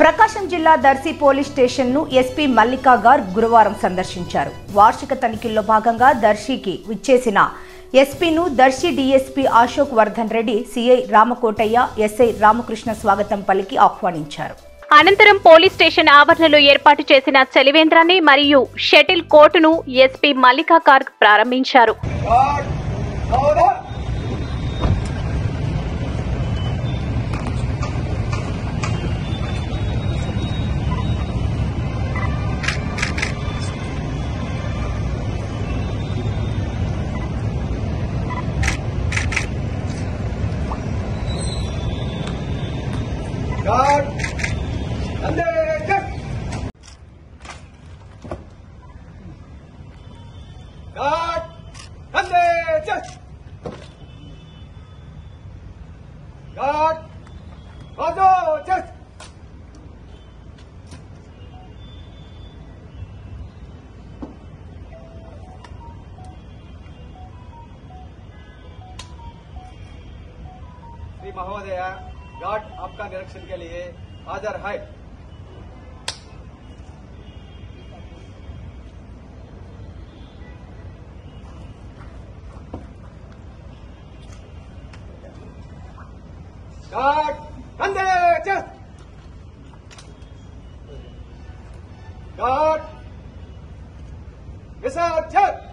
ప్రకాశం జిల్లా దర్శి పోలీస్ స్టేషన్ను ఎస్పీ మల్లికా గార్ గురువారం సందర్శించారు. వార్షిక తనిఖీల్లో భాగంగా దర్శికి విచ్చేసిన ఎస్పీను Darsi DSP Ashok Vardhan Reddy CI Ramakotaiah SI Ramakrishna స్వాగతం పలికి ఆహ్వానించారు. అనంతరం పోలీస్ స్టేషన్ ఆవరణలో ఏర్పాటు చేసిన చలివేంద్రాన్ని మరియు షటిల్ కోర్టును ఎస్పీ మల్లికా కార్గ్ ప్రారంభించారు. Rồi. Đánh đi cắt. Rồi. Đánh đi chết. Rồi. Bắt đầu chết. Đi mà hô thế à? Guard आपका निरीक्षण के लिए हाजिर है। गार्ड कंधे चेस्ट गार्ड विसर्जन।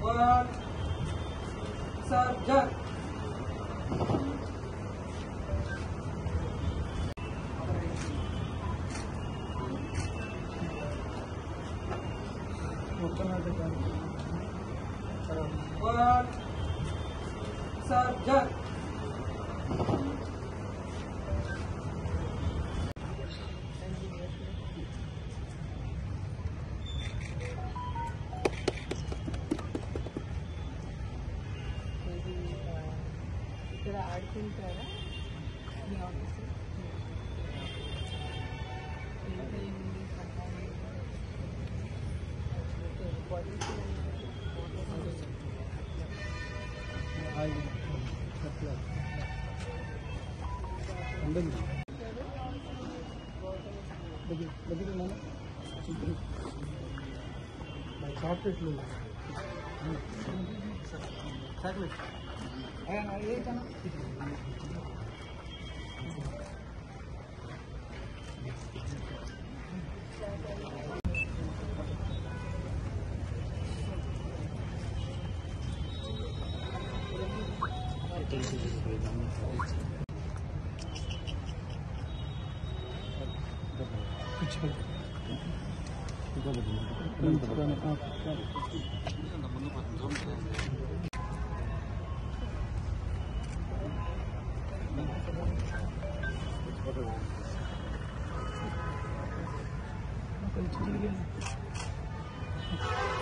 Buat Sarjan Sarjan Sarjan ఆడుకుంటారా me officer 그치. 이거 보고. 이거 보고. Thank you.